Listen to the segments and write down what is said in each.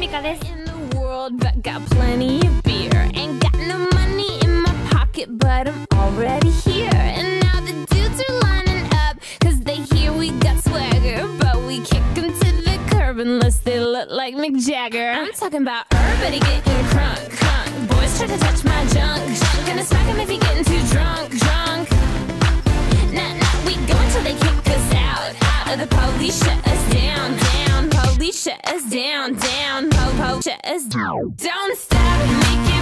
らです in the world, but got plenty of beer. Ain't got no money in my pocket, but I'm already here. And now the dudes are lining up, cause they hear we got swagger. But we kick 'em to the curb unless they look like Mick Jagger. I'm talking about everybody getting crunk, crunk. Boys try to touch my junk, junk. Shut us down, down. Shut us down, down. Po, po, shut down. Don't stop, make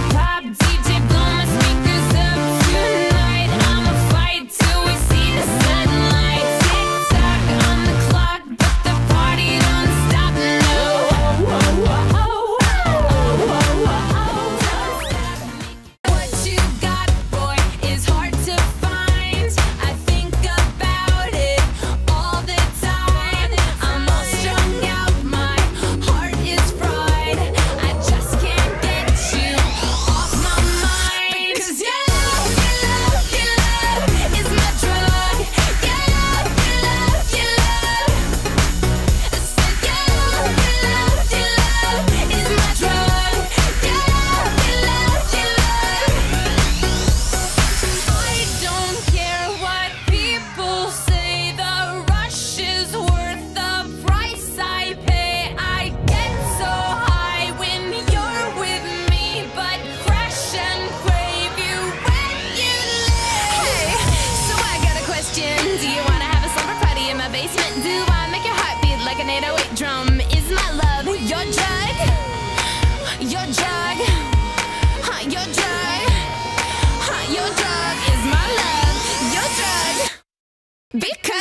Because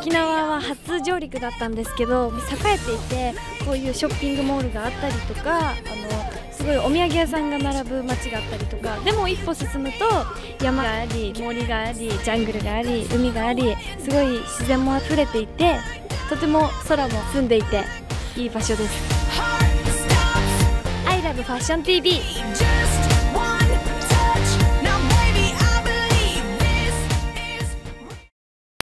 沖縄は初上陸だったんですけど栄えていてこういうショッピングモールがあったりとかあのすごいお土産屋さんが並ぶ街があったりとかでも一歩進むと山があり森がありジャングルがあり海がありすごい自然も溢れていてとても空も澄んでいていい場所です。I love Fashion TV